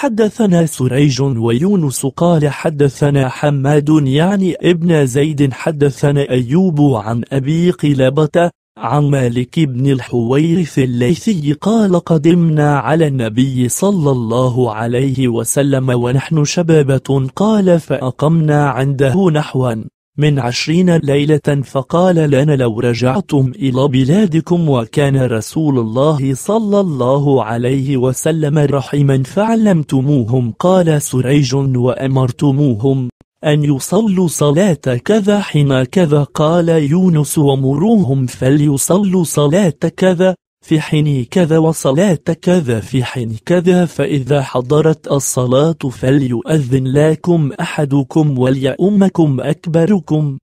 حدثنا سريج ويونس قال حدثنا حماد يعني ابن زيد حدثنا أيوب عن أبي قلبة عن مالك بن الحويرث الليثي قال قدمنا على النبي صلى الله عليه وسلم ونحن شبابة قال فأقمنا عنده نحوا. من عشرين ليلة فقال لنا لو رجعتم إلى بلادكم وكان رسول الله صلى الله عليه وسلم رحما فعلمتموهم قال سريج وأمرتموهم أن يصلوا صلاة كذا حين كذا قال يونس ومروهم فليصلوا صلاة كذا في حين كذا وصلاة كذا في حين كذا فإذا حضرت الصلاة فليؤذن لكم أحدكم وليؤمكم أكبركم.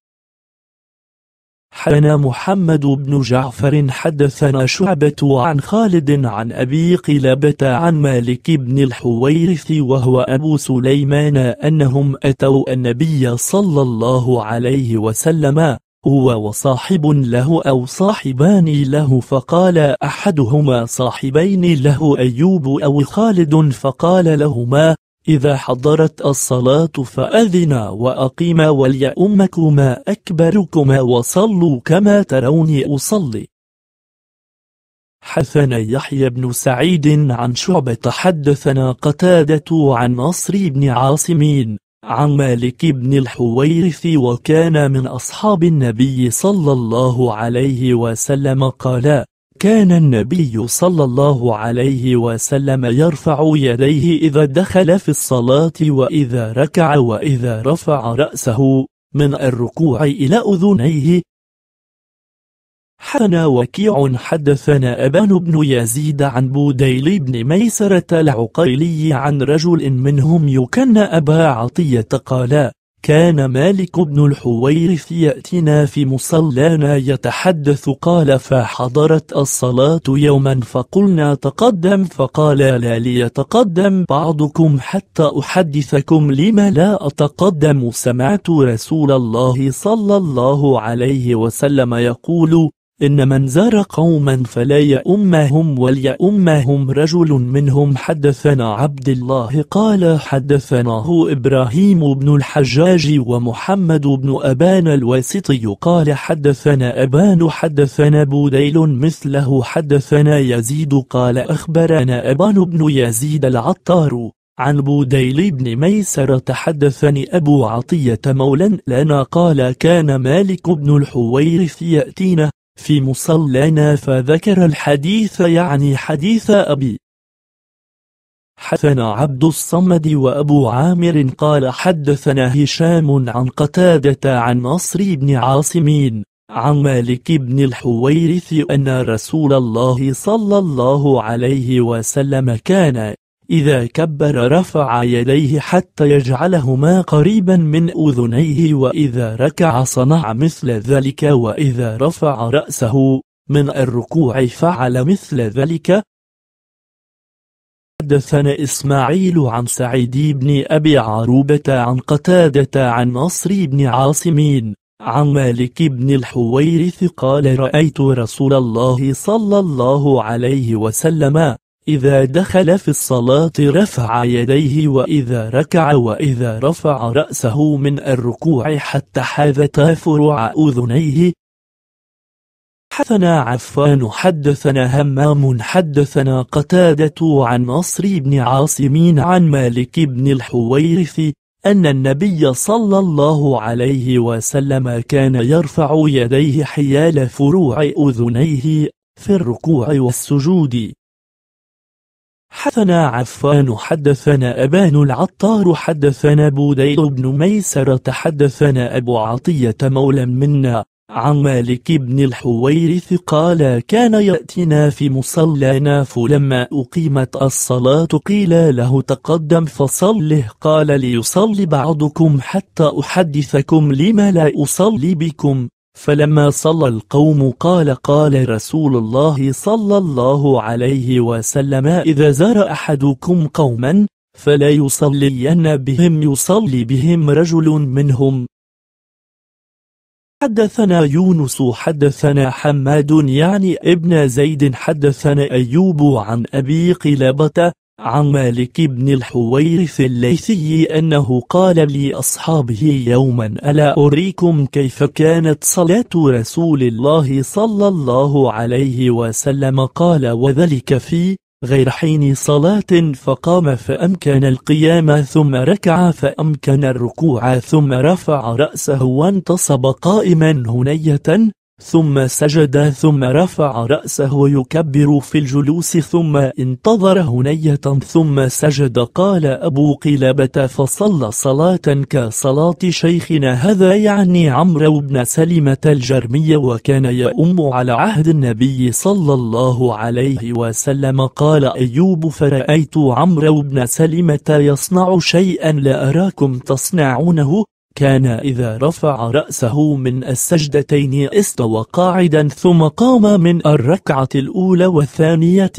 حنا محمد بن جعفر حدثنا شعبة عن خالد عن أبي قلابة عن مالك بن الحويرث وهو أبو سليمان أنهم أتوا النبي صلى الله عليه وسلم. هو وصاحب له أو صاحبان له فقال أحدهما صاحبين له أيوب أو خالد فقال لهما إذا حضرت الصلاة فأذنا وأقيما وليأمكما أكبركما وصلوا كما تروني أصلي. حثنا يحيى بن سعيد عن شعبة حدثنا قتادة عن نصر بن عاصمين عن مالك بن الحويرث وكان من أصحاب النبي صلى الله عليه وسلم قال كان النبي صلى الله عليه وسلم يرفع يديه إذا دخل في الصلاة وإذا ركع وإذا رفع رأسه من الركوع إلى أذنيه حنا وكيع حدثنا أبان بن يزيد عن بوديل بن ميسرة العقيلي عن رجل منهم يكن أبا عطية قال كان مالك بن الحويرث يأتينا في مصلانا يتحدث قال فحضرت الصلاة يوما فقلنا تقدم فقال لا ليتقدم بعضكم حتى أحدثكم لما لا أتقدم؟ سمعت رسول الله صلى الله عليه وسلم يقول إن من زار قوما فلا يأمهم وليأمهم رجل منهم حدثنا عبد الله قال حدثناه إبراهيم بن الحجاج ومحمد بن أبان الواسطي قال حدثنا أبان حدثنا بوديل مثله حدثنا يزيد قال أخبرنا أبان بن يزيد العطار عن بوديل بن ميسر تحدثني أبو عطية مولا لنا قال كان مالك بن الحويرث يأتينا في مصلنا فذكر الحديث يعني حديث أبي حثنا عبد الصمد وأبو عامر قال حدثنا هشام عن قتادة عن نصر بن عاصمين عن مالك بن الحويرث أن رسول الله صلى الله عليه وسلم كان إذا كبر رفع يديه حتى يجعلهما قريبا من أذنيه وإذا ركع صنع مثل ذلك وإذا رفع رأسه من الركوع فعل مثل ذلك. حدثنا إسماعيل عن سعيد بن أبي عروبة عن قتادة عن نصر بن عاصمين عن مالك بن الحويرث قال رأيت رسول الله صلى الله عليه وسلم إذا دخل في الصلاة رفع يديه وإذا ركع وإذا رفع رأسه من الركوع حتى حاذتا فروع أذنيه. حدثنا عفان حدثنا همام حدثنا قتادة عن نصر بن عاصمين عن مالك بن الحويرث أن النبي صلى الله عليه وسلم كان يرفع يديه حيال فروع أذنيه في الركوع والسجود. حدثنا عفان حدثنا أبان العطار حدثنا بوديل بن ميسر حدثنا أبو عطية مولى منا عن مالك بن الحويرث قال كان يأتينا في مصلانا فلما أقيمت الصلاة قيل له تقدم فصله قال ليصلي بعضكم حتى أحدثكم لما لا أصلي بكم؟ فلما صلى القوم قال قال رسول الله صلى الله عليه وسلم إذا زار أحدكم قوما فلا يصلين بهم يصلي بهم رجل منهم. حدثنا يونس حدثنا حماد يعني ابن زيد حدثنا أيوب عن أبي قلابة عن مالك بن الحويرث الليثي أنه قال لأصحابه يوما ألا أريكم كيف كانت صلاة رسول الله صلى الله عليه وسلم قال وذلك في غير حين صلاة فقام فأمكن القيام ثم ركع فأمكن الركوع ثم رفع رأسه وانتصب قائما هنية ثم سجد ثم رفع رأسه يكبر في الجلوس ثم انتظر هنية ثم سجد. قال أبو قلبة فصلى صلاة كصلاة شيخنا. هذا يعني عمرو بن سلمة الجرمي وكان يؤم على عهد النبي صلى الله عليه وسلم. قال أيوب فرأيت عمرو بن سلمة يصنع شيئا لا أراكم تصنعونه؟ كان إذا رفع رأسه من السجدتين استوى قاعدا ثم قام من الركعة الأولى والثانية.